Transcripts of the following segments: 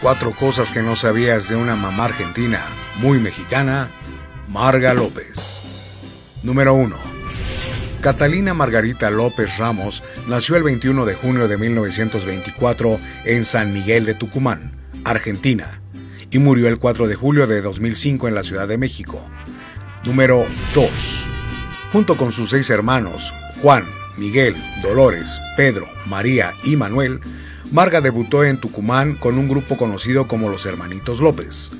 Cuatro cosas que no sabías de una mamá argentina muy mexicana, Marga López. Número 1. Catalina Margarita López Ramos nació el 21 de junio de 1924 en San Miguel de Tucumán, Argentina, y murió el 4 de julio de 2005 en la Ciudad de México. Número 2. Junto con sus seis hermanos, Juan, Miguel, Dolores, Pedro, María y Manuel, Marga debutó en Tucumán con un grupo conocido como los Hermanitos López.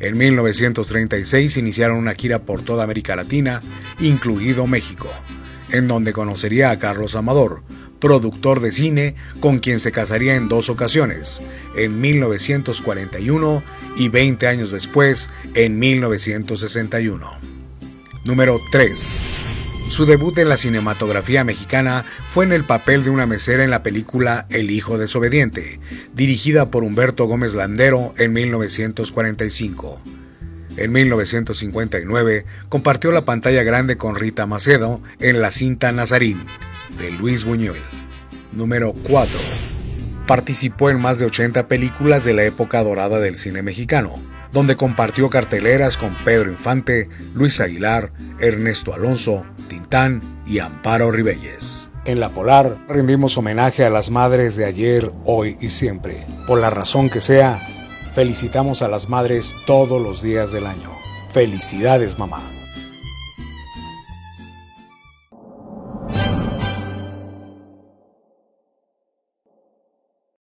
En 1936 iniciaron una gira por toda América Latina, incluido México, en donde conocería a Carlos Amador, productor de cine con quien se casaría en dos ocasiones, en 1941 y 20 años después, en 1961. Número 3. Su debut en la cinematografía mexicana fue en el papel de una mesera en la película El hijo desobediente, dirigida por Humberto Gómez Landero en 1945. En 1959 compartió la pantalla grande con Rita Macedo en la cinta Nazarín, de Luis Buñuel. Número 4. Participó en más de 80 películas de la época dorada del cine mexicano, donde compartió carteleras con Pedro Infante, Luis Aguilar, Ernesto Alonso, Tintán y Amparo Ribelles. En La Polar rendimos homenaje a las madres de ayer, hoy y siempre. Por la razón que sea, felicitamos a las madres todos los días del año. Felicidades mamá.